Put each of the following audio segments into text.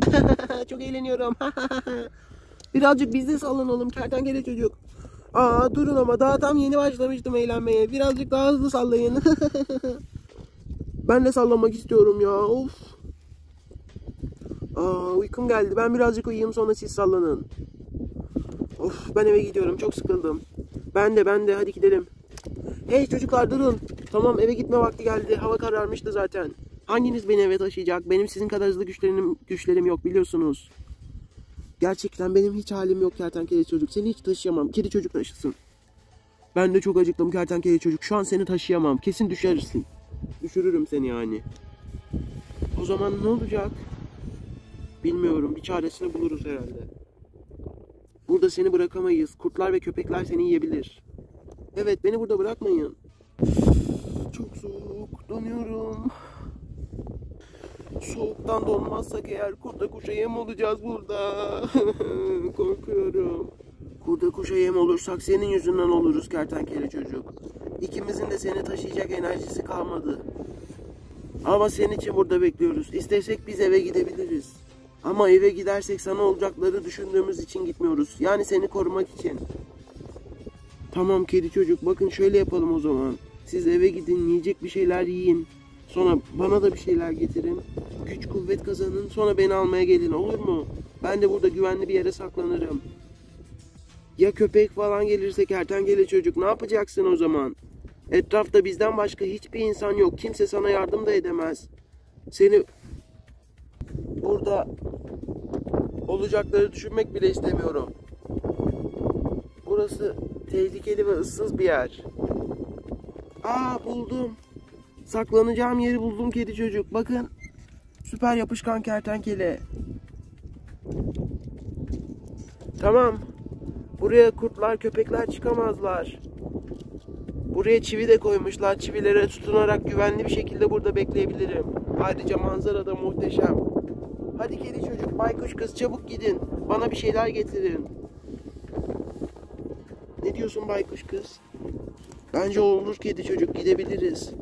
Çok eğleniyorum. Birazcık biz de sallanalım kertenkele çocuk. Aa durun ama daha tam yeni başlamıştım eğlenmeye. Birazcık daha hızlı sallayın. ben de sallamak istiyorum ya. Of. Aa uykum geldi. Ben birazcık uyuyayım sonra siz sallanın. Of ben eve gidiyorum. Çok sıkıldım. Ben de ben de hadi gidelim. Hey çocuklar durun. Tamam eve gitme vakti geldi. Hava kararmıştı zaten. Hanginiz beni eve taşıyacak? Benim sizin kadar hızlı güçlerim, güçlerim yok biliyorsunuz. Gerçekten benim hiç halim yok kertenkele çocuk. Seni hiç taşıyamam. Kedi çocuk taşısın. Ben de çok acıktım kertenkele çocuk. Şu an seni taşıyamam. Kesin düşersin. Düşürürüm seni yani. O zaman ne olacak? Bilmiyorum. Bir çaresini buluruz herhalde. Burada seni bırakamayız. Kurtlar ve köpekler seni yiyebilir. Evet beni burada bırakmayın. Çok soğuk. Donuyorum. Soğuktan donmazsak eğer kurda kuşa yem olacağız burada. Korkuyorum. Kurda kuşa yem olursak senin yüzünden oluruz kertenkele çocuk. İkimizin de seni taşıyacak enerjisi kalmadı. Ama senin için burada bekliyoruz. İstesek biz eve gidebiliriz. Ama eve gidersek sana olacakları düşündüğümüz için gitmiyoruz. Yani seni korumak için. Tamam kedi çocuk bakın şöyle yapalım o zaman. Siz eve gidin yiyecek bir şeyler yiyin. Sonra bana da bir şeyler getirin. Güç kuvvet kazanın sonra beni almaya gelin olur mu? Ben de burada güvenli bir yere saklanırım. Ya köpek falan gelirse kertenkele çocuk ne yapacaksın o zaman? Etrafta bizden başka hiçbir insan yok. Kimse sana yardım da edemez. Seni burada olacakları düşünmek bile istemiyorum. Burası tehlikeli ve ıssız bir yer. Aa buldum. Saklanacağım yeri buldum kedi çocuk. Bakın. Süper yapışkan kertenkele. Tamam. Buraya kurtlar, köpekler çıkamazlar. Buraya çivi de koymuşlar. Çivilere tutunarak güvenli bir şekilde burada bekleyebilirim. Ayrıca manzara da muhteşem. Hadi kedi çocuk, baykuş kız çabuk gidin. Bana bir şeyler getirin. Ne diyorsun baykuş kız? Bence olur kedi çocuk gidebiliriz.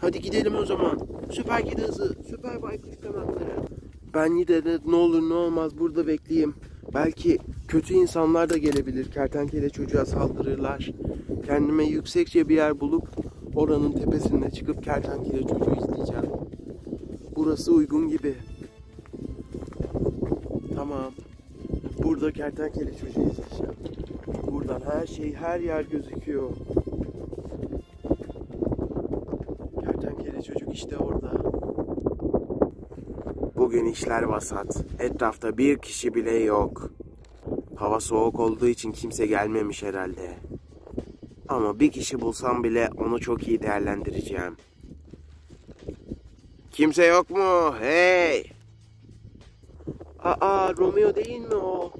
Hadi gidelim o zaman. Süper kedi hızı, süper baykuş kanatları. Ben yine de ne olur ne olmaz burada bekleyeyim. Belki kötü insanlar da gelebilir. Kertenkele çocuğa saldırırlar. Kendime yüksekçe bir yer bulup oranın tepesine çıkıp kertenkele çocuğu izleyeceğim. Burası uygun gibi. Tamam. Burada kertenkele çocuğu izleyeceğim. Buradan her şey, her yer gözüküyor. İşte orada. Bugün işler vasat. Etrafta bir kişi bile yok. Hava soğuk olduğu için kimse gelmemiş herhalde. Ama bir kişi bulsam bile onu çok iyi değerlendireceğim. Kimse yok mu? Hey! Aa Romeo değil mi o?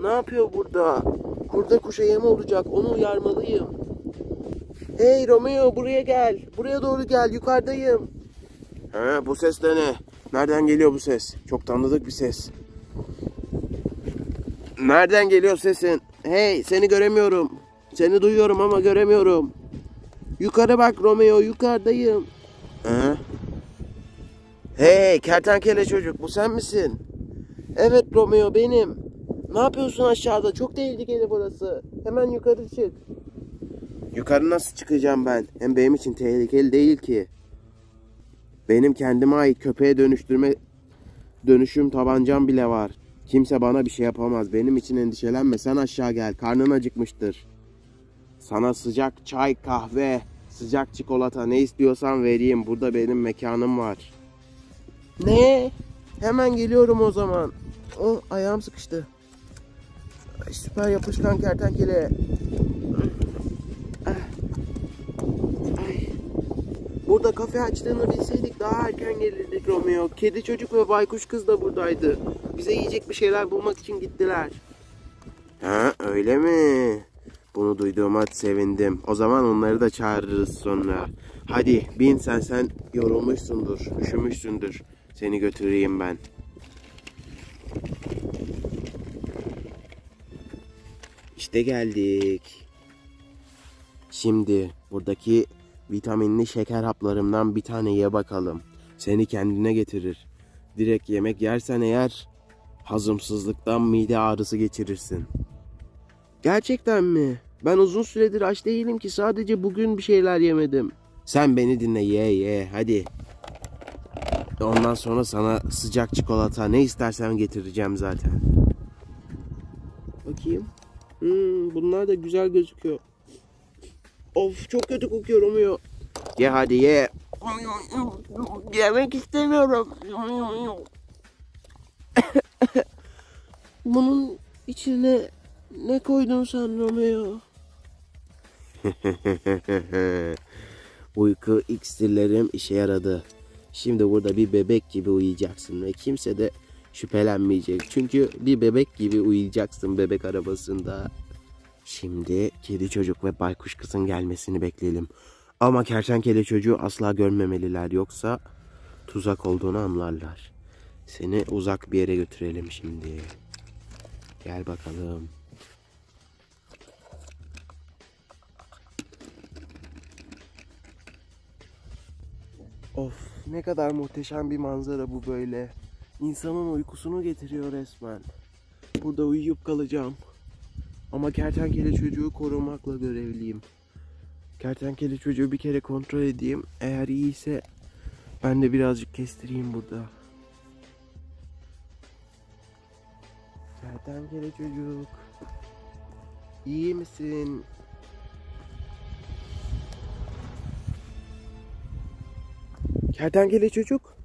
Ne yapıyor burada? Kurda kuşa yem olacak. Onu uyarmalıyım. Hey Romeo buraya gel. Buraya doğru gel. Yukarıdayım. He bu ses de ne? Nereden geliyor bu ses? Çok tanıdık bir ses. Nereden geliyor sesin? Hey seni göremiyorum. Seni duyuyorum ama göremiyorum. Yukarı bak Romeo yukarıdayım. He? Hey kertenkele çocuk bu sen misin? Evet Romeo benim. Ne yapıyorsun aşağıda? Çok tehlikeli burası. Hemen yukarı çık. Yukarı nasıl çıkacağım ben? Hem benim için tehlikeli değil ki. Benim kendime ait köpeğe dönüştürme dönüşüm tabancam bile var. Kimse bana bir şey yapamaz. Benim için endişelenme. Sen aşağı gel. Karnın acıkmıştır. Sana sıcak çay, kahve, sıcak çikolata ne istiyorsan vereyim. Burada benim mekanım var. Ne? Hemen geliyorum o zaman. Oh ayağım sıkıştı. Süper yapışkan kertenkele. Burada kafe açtığını bilseydik daha erken gelirdik Romeo. Kedi çocuk ve baykuş kız da buradaydı. Bize yiyecek bir şeyler bulmak için gittiler. Ha öyle mi? Bunu duyduğuma sevindim. O zaman onları da çağırırız sonra. Hadi bin sen sen yorulmuşsundur, üşümüşsündür. Seni götüreyim ben. İşte geldik. Şimdi buradaki vitaminli şeker haplarımdan bir tane ye bakalım. Seni kendine getirir. Direkt yemek yersen eğer hazımsızlıktan mide ağrısı geçirirsin. Gerçekten mi? Ben uzun süredir aç değilim ki sadece bugün bir şeyler yemedim. Sen beni dinle ye ye hadi. Ondan sonra sana sıcak çikolata ne istersen getireceğim zaten. Bakayım. Hmm, bunlar da güzel gözüküyor. Of çok kötü kokuyor Romeo. Ye hadi ye. Yemek istemiyorum. Bunun içine ne koydun sen Romeo? Uyku iksirlerim işe yaradı. Şimdi burada bir bebek gibi uyuyacaksın ve kimse de şüphelenmeyecek. Çünkü bir bebek gibi uyuyacaksın bebek arabasında. Şimdi kedi çocuk ve baykuş kızın gelmesini bekleyelim. Ama kertenkele çocuğu asla görmemeliler yoksa tuzak olduğunu anlarlar. Seni uzak bir yere götürelim şimdi. Gel bakalım. Of ne kadar muhteşem bir manzara bu böyle. İnsanın uykusunu getiriyor resmen. Burada uyuyup kalacağım. Ama kertenkele çocuğu korumakla görevliyim. Kertenkele çocuğu bir kere kontrol edeyim. Eğer iyiyse ben de birazcık kestireyim burada. Kertenkele çocuk. İyi misin? Kertenkele çocuk.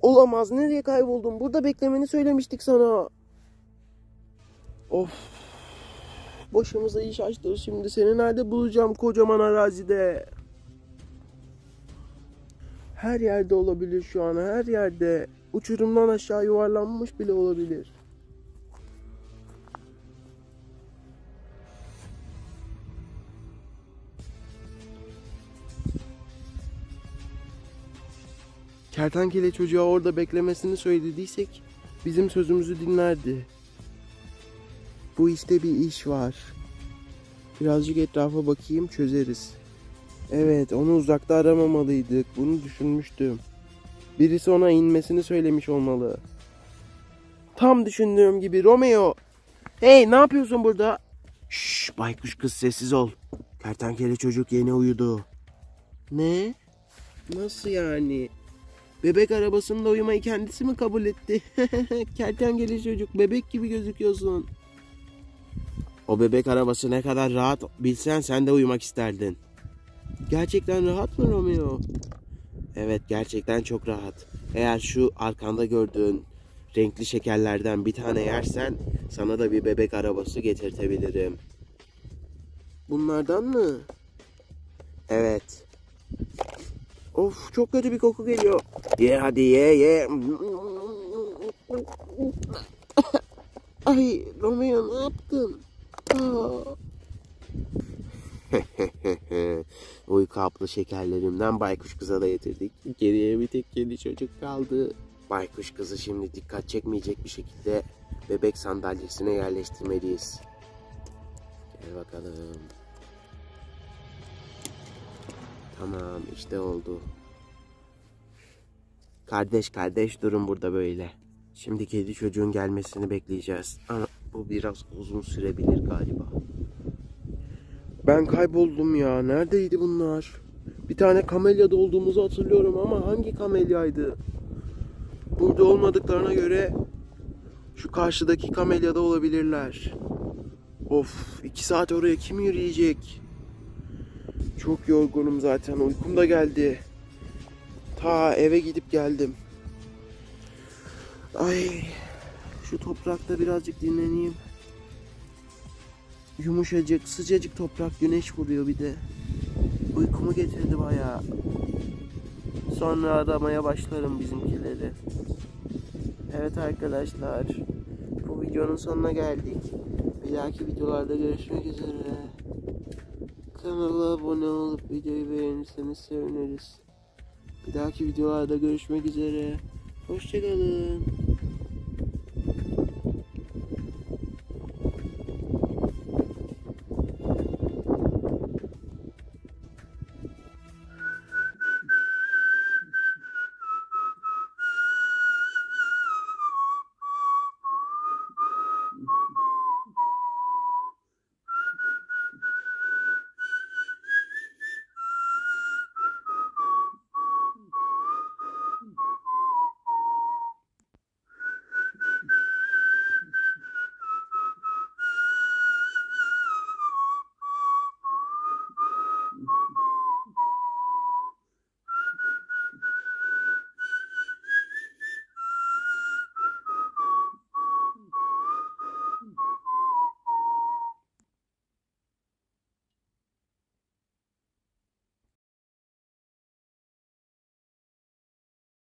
Olamaz. Nereye kayboldun? Burada beklemeni söylemiştik sana. Of. Başımıza iş açtı şimdi. Seni nerede bulacağım kocaman arazide? Her yerde olabilir şu an. Her yerde. Uçurumdan aşağı yuvarlanmış bile olabilir. Kertenkele çocuğa orada beklemesini söylediysek bizim sözümüzü dinlerdi. Bu işte bir iş var. Birazcık etrafa bakayım çözeriz. Evet onu uzakta aramamalıydık. Bunu düşünmüştüm. Birisi ona inmesini söylemiş olmalı. Tam düşündüğüm gibi Romeo. Hey ne yapıyorsun burada? Şşş baykuş kız sessiz ol. Kertenkele çocuk yeni uyudu. Ne? Nasıl yani? Bebek arabasında uyumayı kendisi mi kabul etti? Kertenkele çocuk bebek gibi gözüküyorsun. O bebek arabası ne kadar rahat bilsen sen de uyumak isterdin. Gerçekten rahat mı Romeo? Evet gerçekten çok rahat. Eğer şu arkanda gördüğün renkli şekerlerden bir tane yersen sana da bir bebek arabası getirtebilirim. Bunlardan mı? Evet. Of çok kötü bir koku geliyor. Ye hadi ye ye. Ay Romeo ne yaptın? Uyku haplı şekerlerimden baykuş kıza da getirdik. Geriye bir tek kedi çocuk kaldı. Baykuş kızı şimdi dikkat çekmeyecek bir şekilde bebek sandalyesine yerleştirmeliyiz. Gel bakalım. Tamam işte oldu. Kardeş kardeş durun burada böyle. Şimdi kedi çocuğun gelmesini bekleyeceğiz. Ama bu biraz uzun sürebilir galiba. Ben kayboldum ya. Neredeydi bunlar? Bir tane kamelyada olduğumuzu hatırlıyorum ama hangi kamelyaydı? Burada olmadıklarına göre şu karşıdaki kamelyada olabilirler. Of iki saat oraya kim yürüyecek? Çok yorgunum zaten. Uykum da geldi. Ta eve gidip geldim. Ay şu toprakta birazcık dinleneyim. Yumuşacık, sıcacık toprak güneş vuruyor bir de. Uykumu getirdi bayağı. Sonra aramaya başlarım bizimkileri. Evet arkadaşlar. Bu videonun sonuna geldik. Bir dahaki videolarda görüşmek üzere. Kanala abone olup videoyu beğenirseniz seviniriz. Bir dahaki videolarda görüşmek üzere. Hoşçakalın.